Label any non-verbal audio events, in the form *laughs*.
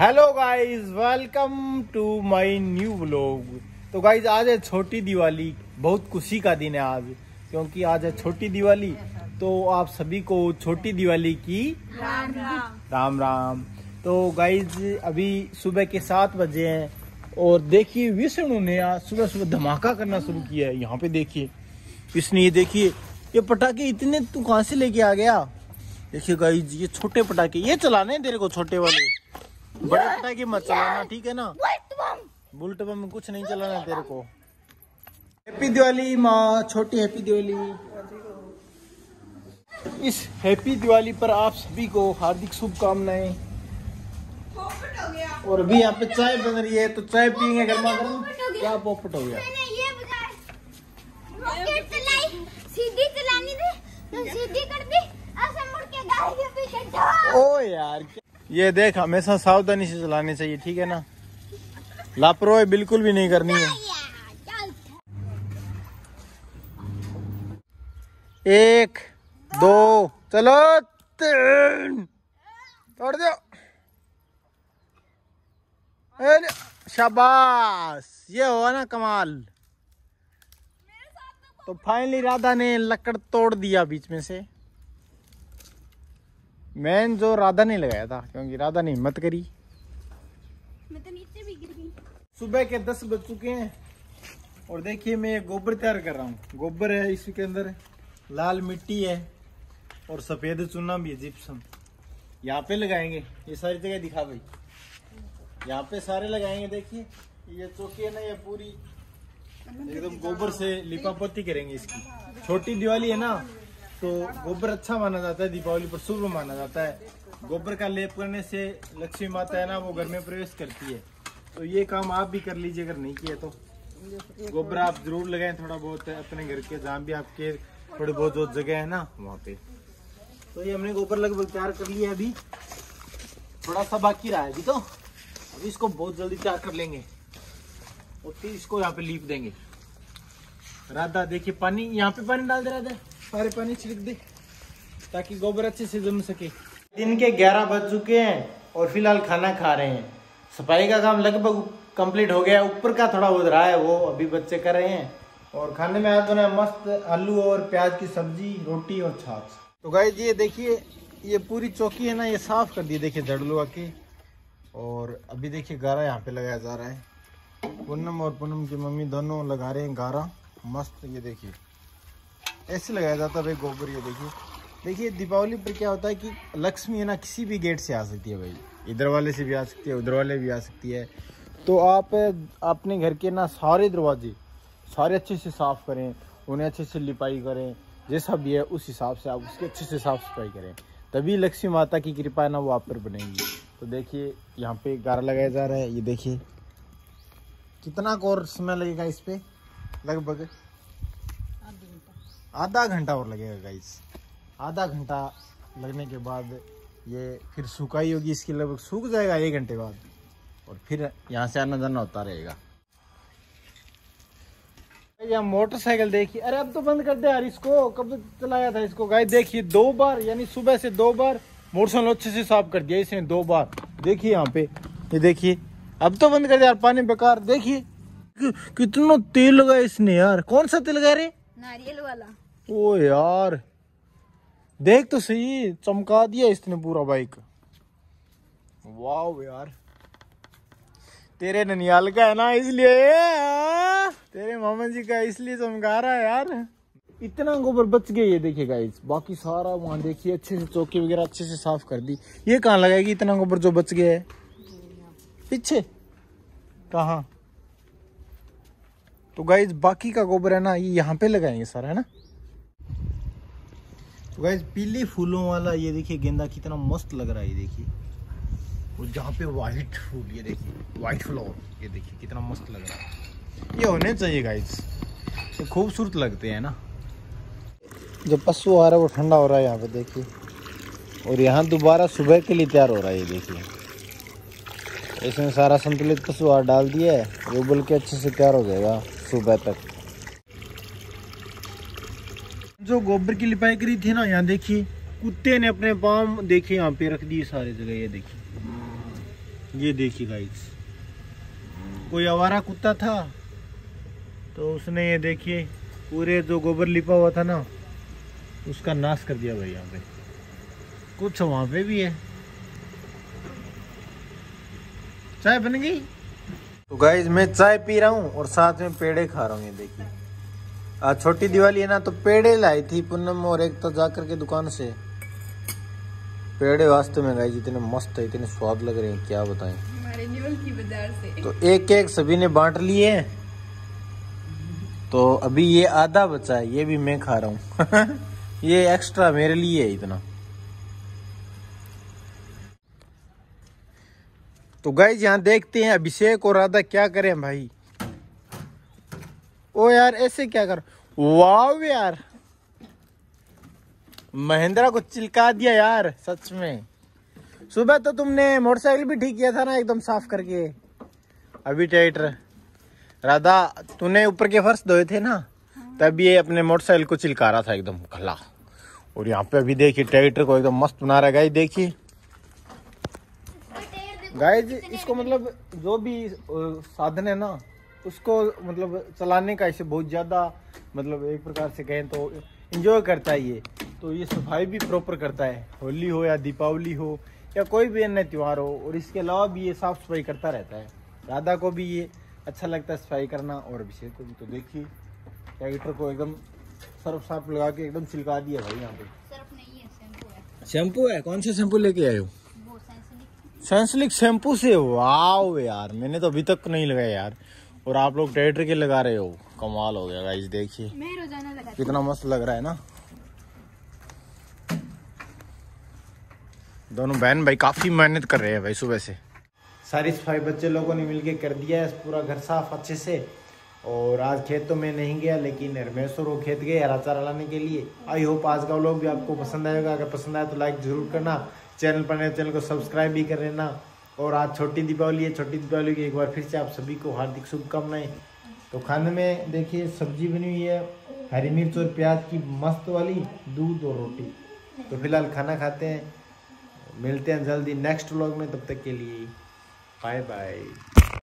Hello guys welcome to my new vlog तो guys आज है छोटी दिवाली। बहुत खुशी का दिन है आज क्योंकि आज है छोटी दिवाली। तो आप सभी को छोटी दिवाली की राम राम। राम राम। तो गाइज़ अभी सुबह के सात बजे हैं और देखिए विष्णु ने आज सुबह सुबह धमाका करना शुरू किया है। यहाँ पे देखिए विष्णु ये देखिए ये पटाखे इतने तू कहाँ से लेके आ गया? देखिए गाइज़ ये छोटे पटाखे ये चलाने तेरे को छोटे वाले। बड़े की मत चलाना ठीक है ना? बुलट बम कुछ नहीं चलाना तेरे को। हैप्पी दिवाली माँ छोटी हैप्पी दिवाली इस हैप्पी दिवाली पर आप सभी को हार्दिक शुभकामनाएँ। और अभी यहाँ पे चाय बन रही है तो चाय पियेंगे गर्मा गर्म। क्या पोपट हो गया? तो ओ यार क्या- ये देख, हमेशा सावधानी से चलानी चाहिए, ठीक है ना? लापरवाही बिल्कुल भी नहीं करनी है। एक, दो, चलो, तीन। तोड़ दो। शाबाश, ये हुआ ना कमाल। तो फाइनली राधा ने लकड़ तोड़ दिया बीच में से। मैन जो राधा ने लगाया था क्योंकि राधा ने हिम्मत करी। मैं तो नीचे भी गिर गई। सुबह के दस बज चुके हैं और देखिए मैं गोबर तैयार कर रहा हूँ। गोबर है इसके अंदर लाल मिट्टी है और सफ़ेद चूना भी है जिप्सम यहाँ पे लगाएँगे। ये सारी जगह दिखा भाई। यहाँ पे सारे लगाएँगे देखिए। ये चौकी है ना ये पूरी। एकदम गोबर से लिपापोती करेंगे इसकी। छोटी दिवाली है ना तो गोबर अच्छा माना जाता है, दीपावली पर शुभ माना जाता है। गोबर का लेप करने से लक्ष्मी माता है ना, वो घर में प्रवेश करती है। तो ये काम आप भी कर लीजिए अगर नहीं किया तो। गोबर आप ज़रूर लगाएँ थोड़ा बहुत, अपने घर के जहाँ भी आपके थोड़ी बहुत जो जगह है ना, वहाँ पे। तो ये हमने गोबर लगभग तैयार कर लिया अभी। थोड़ा सा बाकी रहा है अभी तो। अभी इसको बहुत जल्दी तैयार कर लेंगे। और फिर इसको यहाँ पे लीप देंगे। राधा, देखिए पानी, यहाँ पे पानी डाल दे राधा। सारे पानी छिड़क दे ताकि गोबर अच्छे से जम सके। दिन के 11 बज चुके हैं और फ़िलहाल खाना खा रहे हैं। सफ़ाई का काम लगभग कंप्लीट हो गया है। ऊपर का थोड़ा बहुत रहा है वो अभी बच्चे कर रहे हैं। और खाने में आज बना मस्त आलू और प्याज की सब्ज़ी रोटी और छाछ। तो गाइस ये देखिए ये पूरी चौकी है ना ये साफ़ कर दी। देखिए जड़ लुआ के। और अभी देखिए गारा यहाँ पे लगाया जा रहा है। पूनम और पूनम की मम्मी दोनों लगा रहे हैं गारा। मस्त ये देखिए। ऐसे लगाया जाता है भाई गोबर, ये देखिए। देखिए, दीपावली पर क्या होता है कि लक्ष्मी है ना, किसी भी गेट से आ सकती है भाई। इधर वाले से भी आ सकती है, उधर वाले भी आ सकती है। तो आप, अपने घर के ना सारे दरवाजे, सारे अच्छे से साफ़ करें, उन्हें अच्छे से लिपाई करें, जैसा भी है उस हिसाब से आप उसकी अच्छे से साफ़ सफ़ाई करें। तभी लक्ष्मी माता की कृपा ना, वो आप पर बनेगी। तो देखिए, यहाँ पे गारा लगाया जा रहा है, ये देखिए। कितना और समय लगेगा इस पे, लगभग। आधा घंटा और लगेगा गाइस आधा घंटा लगने के बाद ये फिर सुखाई होगी, इसकी लगभग सूख जाएगा एक घंटे बाद और फिर यहाँ से आना जाना होता रहेगा। या मोटरसाइकिल देखिए। अरे, अब तो बंद कर दे यार इसको। कब चलाया था इसको? गाय देखिए, दो बार, यानी सुबह से दो बार मोटरसाइकिल अच्छे से साफ़ कर दिया इसने, दो बार। देखिए यहाँ पे, ये देखिए। अब तो बंद कर दे यार, पानी बेकार। देखिए कितना तेल लगा इसने यार। कौन सा तेल लगा रे नारियल वाला। ओ यार देख तो सही चमका दिया इसने पूरा बाइक वाह यार। तेरे ननियाल का है ना इसलिए तेरे मामा जी का इसलिए चमका रहा है यार। इतना गोबर बच गया ये देखिए गाइस बाकी सारा वहाँ देखिए अच्छे से चौकी वगैरह अच्छे से साफ़ कर दी। ये कहाँ लगाएगी इतना गोबर जो बच गया है? पीछे। कहाँ? तो गाइस बाकी का गोबर है ना, ये यहाँ पे लगाएँगे सारा, है ना? तो गाइस पीले फूलों वाला ये देखिए, गेंदा कितना मस्त लग रहा है, ये देखिए। और जहाँ पे वाइट फूल, ये देखिए वाइट फ्लावर ये देखिए, कितना मस्त लग रहा है। ये होने चाहिए गाइज़ ये खूबसूरत लगते हैं ना। जो पशु आ रहा है, वो ठंडा हो रहा है यहाँ पे, देखिए। और यहाँ दोबारा सुबह के लिए तैयार हो रहा है, ये देखिए। इसमें सारा संतुलित पशु डाल दिया है और उबल के अच्छे से तैयार हो जाएगा। सुबह तक। जो गोबर की लिपाई करी थी ना, यहाँ देखिए कुत्ते ने अपने पाम देखिए यहाँ पे रख दिए सारे जगह, ये देखिए ये देखिए गाइस कोई आवारा कुत्ता था तो उसने ये देखिए पूरे जो गोबर लिपा हुआ था ना, उसका नाश कर दिया भाई यहाँ पे। कुछ वहाँ पे भी है। चाय बन गई? तो गाइज़ मैं चाय पी रहा हूँ और साथ में पेड़े खा रहा हूँ ये देखिए। आज छोटी दिवाली है ना तो पेड़े लाई थी पूनम और एक तो जाकर के दुकान से। पेड़े वास्तव में गाइज़ इतने मस्त है इतने स्वाद लग रहे हैं क्या बताएँ। तो एक एक सभी ने बांट लिए हैं। तो अभी ये आधा बचा है ये भी मैं खा रहा हूँ। *laughs* ये एक्स्ट्रा मेरे लिए है इतना। तो गाइज़ यहाँ देखते हैं अभिषेक और राधा क्या करें भाई। ओ यार ऐसे क्या कर वाह यार। महिंद्रा को चिलका दिया यार सच में। सुबह तो तुमने मोटरसाइकिल भी ठीक किया था ना एकदम साफ़ करके। अभी ट्रैक्टर राधा तूने ऊपर के फर्श धोए थे ना? तब ये अपने मोटरसाइकिल को चिलका रहा था एकदम खला और यहाँ पे अभी देखिए ट्रैक्टर को एकदम मस्त बना रहा है। गाइस देखिए। गाइस इसको मतलब जो भी साधन है ना उसको मतलब चलाने का इसे बहुत ज़्यादा मतलब एक प्रकार से कहें तो इंजॉय करता है ये। तो ये सफ़ाई भी प्रॉपर करता है। होली हो या दीपावली हो या कोई भी अन्य त्यौहार हो और इसके अलावा भी ये साफ़ सफ़ाई करता रहता है। राधा को भी ये अच्छा लगता है सफ़ाई करना और अभिषेक को भी। तो देखिए ट्रैक्टर को एकदम सर्फ साफ़ लगा के एकदम छिलका दिया भाई यहाँ पे। सिर्फ़ नहीं है। शैम्पू है? कौन सा शैम्पू लेके आए हो? सैंसलिक शैम्पू से वाओ यार मैंने तो अभी तक नहीं लगाया यार। और आप लोग ट्रैक्टर के लगा रहे हो? कमाल हो गया गाइस देखिए। मैं रोज़ाना लगाती कितना मस्त लग रहा है ना? दोनों बहन भाई काफ़ी मेहनत कर रहे हैं भाई सुबह से। सारी सफ़ाई बच्चे लोगों ने मिलके कर दिया है पूरा घर साफ़ अच्छे से। और आज खेत तो मैं नहीं गया लेकिन रमेश और वो खेत गए हरा चारा लाने के लिए। आई होप आज का लोग भी आपको पसंद आएगा। अगर पसंद आए तो लाइक ज़रूर करना। चैनल पर नए चैनल को सब्सक्राइब भी कर लेना। और आज छोटी दीपावली है, छोटी दीपावली की एक बार फिर से आप सभी को हार्दिक शुभकामनाएँ। तो खाने में देखिए, सब्ज़ी बनी हुई है, हरी मिर्च और प्याज की मस्त वाली, दूध और रोटी। तो फ़िलहाल खाना खाते हैं। मिलते हैं जल्दी नेक्स्ट व्लॉग में, तब तक के लिए बाय बाय।